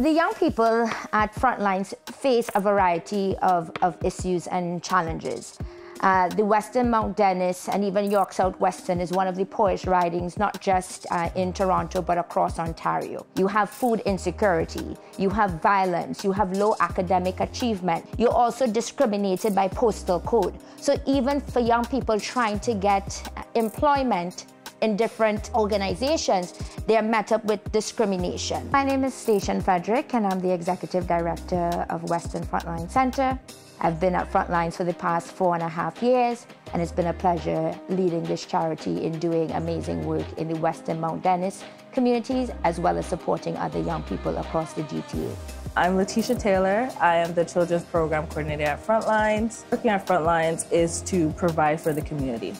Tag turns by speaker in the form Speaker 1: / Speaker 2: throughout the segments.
Speaker 1: The young people at Frontlines face a variety of, of issues and challenges. Uh, the Weston Mount Dennis and even York South-Weston is one of the poorest ridings, not just uh, in Toronto, but across Ontario. You have food insecurity, you have violence, you have low academic achievement. You're also discriminated by postal code. So even for young people trying to get employment, in different organizations, they are met up with discrimination. My name is Stachen Frederick, and I'm the Executive Director of Weston Frontline Center. I've been at Frontlines for the past four and a half years, and it's been a pleasure leading this charity in doing amazing work in the Weston Mount Dennis communities, as well as supporting other young people across the GTA.
Speaker 2: I'm Letitia Taylor. I am the Children's Program Coordinator at Frontlines. Working at Frontlines is to provide for the community.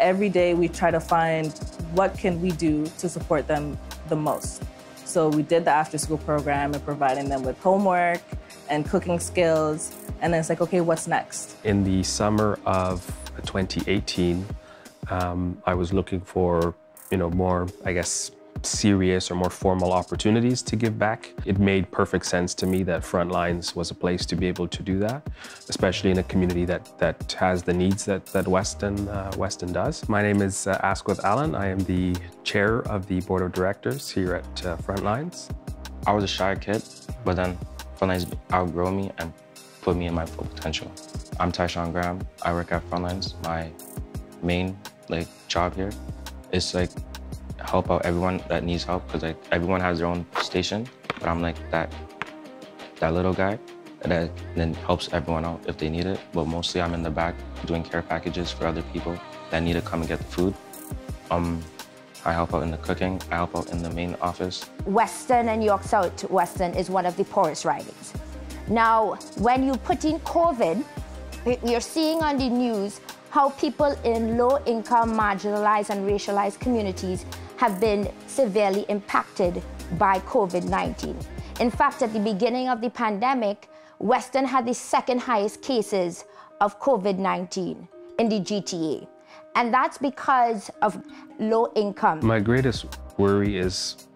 Speaker 2: Every day we try to find what can we do to support them the most. So we did the after school program and providing them with homework and cooking skills and then it's like, okay, what's next?
Speaker 3: In the summer of 2018, um, I was looking for, you know, more, I guess, serious or more formal opportunities to give back. It made perfect sense to me that Frontlines was a place to be able to do that, especially in a community that, that has the needs that, that Weston, uh, Weston does. My name is uh, Asquith Allen. I am the chair of the board of directors here at uh, Frontlines.
Speaker 4: I was a shy kid, but then Frontlines outgrew me and put me in my full potential. I'm Tyshawn Graham. I work at Frontlines. My main like job here is like help out everyone that needs help because like everyone has their own station, but I'm like that that little guy that then helps everyone out if they need it. But mostly I'm in the back doing care packages for other people that need to come and get the food. Um, I help out in the cooking. I help out in the main office.
Speaker 1: Weston and York South Weston is one of the poorest ridings. Now, when you put in COVID, you're seeing on the news how people in low-income, marginalized, and racialized communities have been severely impacted by COVID-19. In fact, at the beginning of the pandemic, Weston had the second highest cases of COVID-19 in the GTA. And that's because of low income.
Speaker 3: My greatest worry is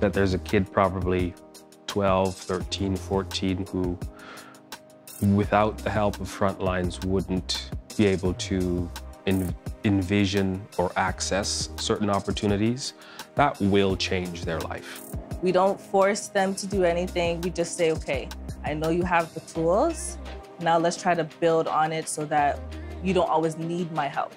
Speaker 3: that there's a kid probably 12, 13, 14 who, without the help of Frontlines, wouldn't be able to envision or access certain opportunities. That will change their life.
Speaker 2: We don't force them to do anything. We just say, okay, I know you have the tools. Now let's try to build on it so that you don't always need my help.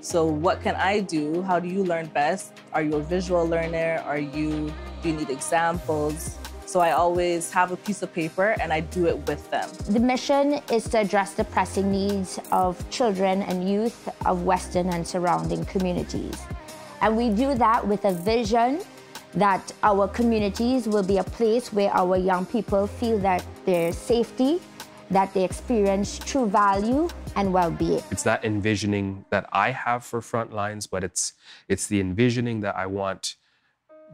Speaker 2: So what can I do? How do you learn best? Are you a visual learner? Are you, do you need examples? So I always have a piece of paper and I do it with them.
Speaker 1: The mission is to address the pressing needs of children and youth of Weston and surrounding communities. And we do that with a vision that our communities will be a place where our young people feel that there's safety, that they experience true value and well-being.
Speaker 3: It's that envisioning that I have for Frontlines, but it's it's the envisioning that I want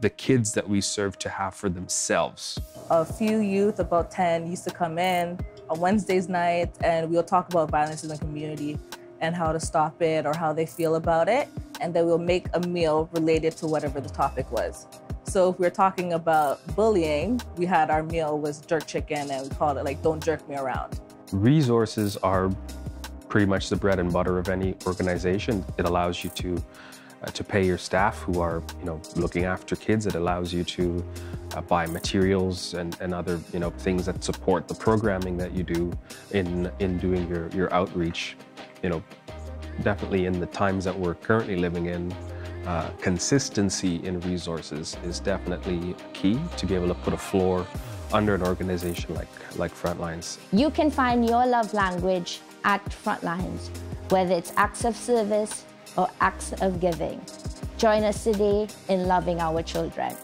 Speaker 3: the kids that we serve to have for themselves.
Speaker 2: A few youth, about 10, used to come in on Wednesdays night and we'll talk about violence in the community and how to stop it or how they feel about it. And then we'll make a meal related to whatever the topic was. So if we're talking about bullying, we had our meal was jerk chicken and we called it like, don't jerk me around.
Speaker 3: Resources are pretty much the bread and butter of any organization. It allows you to to pay your staff who are, you know, looking after kids. It allows you to uh, buy materials and, and other, you know, things that support the programming that you do in, in doing your, your outreach. You know, definitely in the times that we're currently living in, uh, consistency in resources is definitely key to be able to put a floor under an organization like, like Frontlines.
Speaker 1: You can find your love language at Frontlines, whether it's acts of service, or acts of giving. Join us today in loving our children.